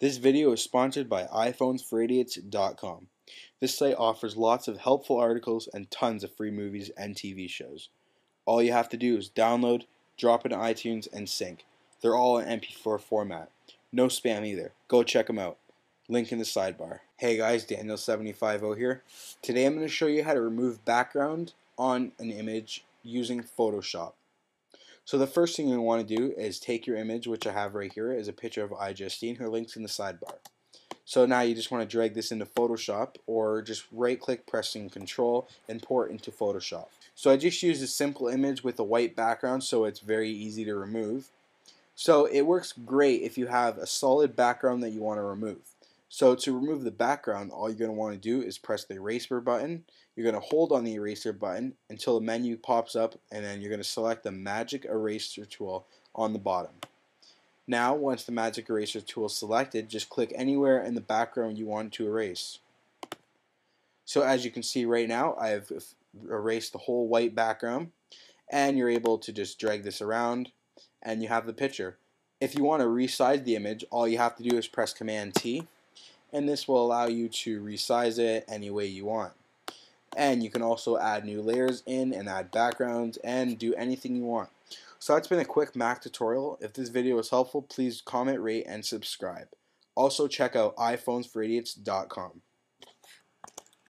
This video is sponsored by iPhonesForIdiots.com. This site offers lots of helpful articles and tons of free movies and TV shows. All you have to do is download, drop into iTunes, and sync. They're all in MP4 format. No spam either. Go check them out. Link in the sidebar. Hey guys, Daniel750 here. Today I'm going to show you how to remove background on an image using Photoshop. So the first thing you want to do is take your image, which I have right here, is a picture of I iJustine. Her link's in the sidebar. So now you just want to drag this into Photoshop or just right click pressing control import into Photoshop. So I just used a simple image with a white background so it's very easy to remove. So it works great if you have a solid background that you want to remove. So to remove the background, all you're going to want to do is press the eraser button. You're going to hold on the eraser button until the menu pops up and then you're going to select the magic eraser tool on the bottom. Now, once the magic eraser tool is selected, just click anywhere in the background you want to erase. So as you can see right now, I've erased the whole white background and you're able to just drag this around and you have the picture. If you want to resize the image, all you have to do is press Command T and this will allow you to resize it any way you want. And you can also add new layers in and add backgrounds and do anything you want. So that's been a quick Mac tutorial. If this video was helpful, please comment, rate, and subscribe. Also check out iPhonesForIdiots.com.